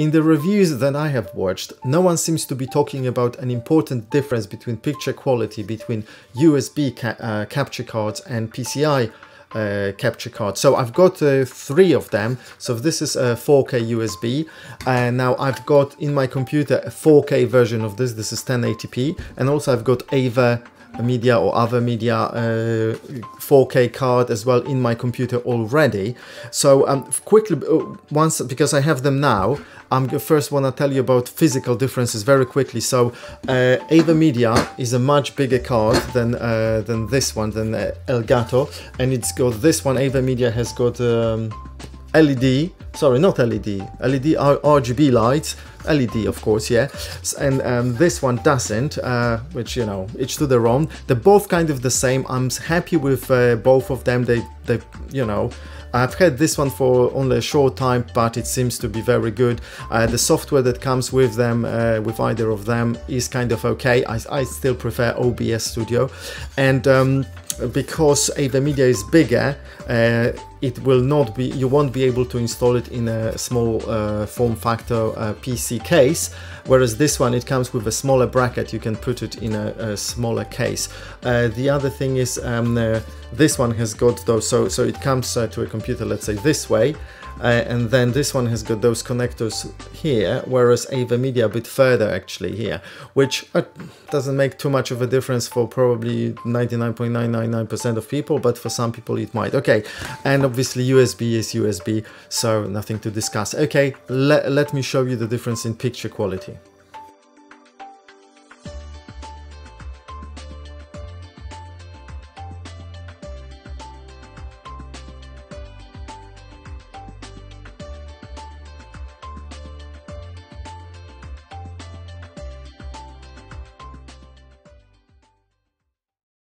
In the reviews that I have watched, no one seems to be talking about an important difference between picture quality between USB ca uh, capture cards and PCI uh, capture card. So I've got uh, three of them. So this is a 4K USB. And now I've got in my computer a 4K version of this. This is 1080p. And also I've got AVer media or other media uh, 4K card as well in my computer already. So um, quickly, uh, once because I have them now, I'm first want to tell you about physical differences very quickly. So uh, AVer Media is a much bigger card than uh, than this one, than uh, Elgato, and it's got this one. AVer Media has got um, LED, sorry, not LED, LED RGB lights, LED of course, yeah, and um, this one doesn't, uh, which, you know, each to their own. They're both kind of the same. I'm happy with uh, both of them. They, they, you know, I've had this one for only a short time, but it seems to be very good. Uh, the software that comes with them, uh, with either of them, is kind of okay. I, I still prefer OBS Studio. And um, because Media is bigger, uh, it will not be, you won't be able to install it in a small uh, form factor uh, PC case, whereas this one, it comes with a smaller bracket, you can put it in a, a smaller case. Uh, the other thing is, um, uh, this one has got those, so, so it comes uh, to a computer, let's say this way, uh, and then this one has got those connectors here, whereas AVerMedia a bit further actually here, which uh, doesn't make too much of a difference for probably 99.999% of people, but for some people it might. Okay, and obviously USB is USB, so nothing to discuss. Okay, le let me show you the difference in picture quality.